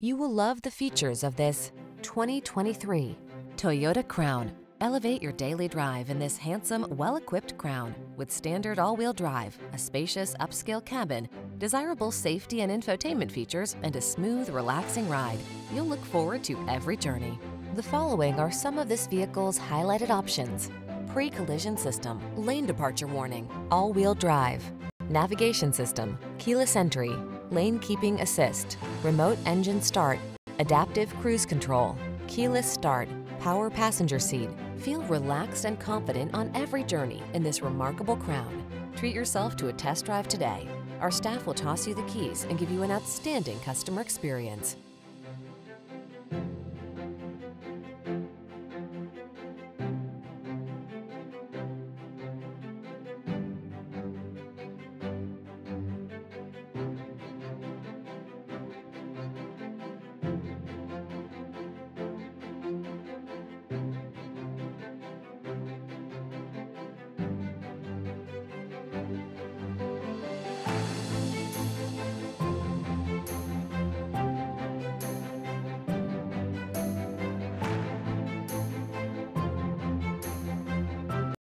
You will love the features of this 2023 Toyota Crown. Elevate your daily drive in this handsome, well-equipped Crown with standard all-wheel drive, a spacious upscale cabin, desirable safety and infotainment features, and a smooth, relaxing ride. You'll look forward to every journey. The following are some of this vehicle's highlighted options. Pre-collision system, lane departure warning, all-wheel drive, navigation system, keyless entry, lane keeping assist, remote engine start, adaptive cruise control, keyless start, power passenger seat. Feel relaxed and confident on every journey in this remarkable crown. Treat yourself to a test drive today. Our staff will toss you the keys and give you an outstanding customer experience.